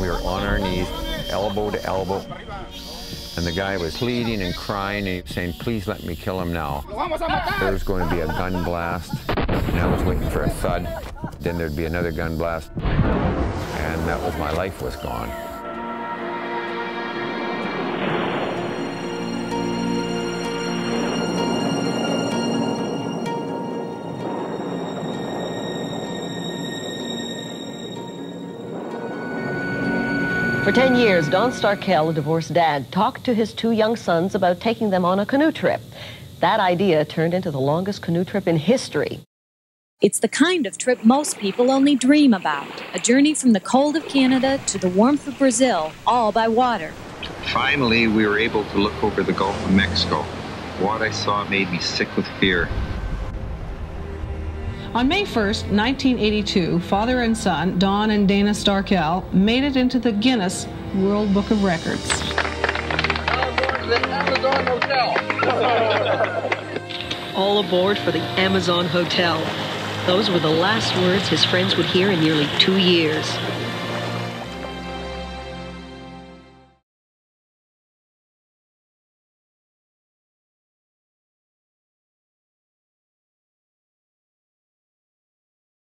We were on our knees, elbow to elbow. And the guy was pleading and crying and saying, please let me kill him now. There was going to be a gun blast, and I was waiting for a thud. Then there'd be another gun blast, and that was my life was gone. For 10 years, Don Starkell, a divorced dad, talked to his two young sons about taking them on a canoe trip. That idea turned into the longest canoe trip in history. It's the kind of trip most people only dream about a journey from the cold of Canada to the warmth of Brazil, all by water. Finally, we were able to look over the Gulf of Mexico. What I saw made me sick with fear. On May 1st, 1982, father and son, Don and Dana Starkell, made it into the Guinness World Book of Records. All aboard for the Amazon Hotel. Those were the last words his friends would hear in nearly two years.